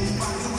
Bye.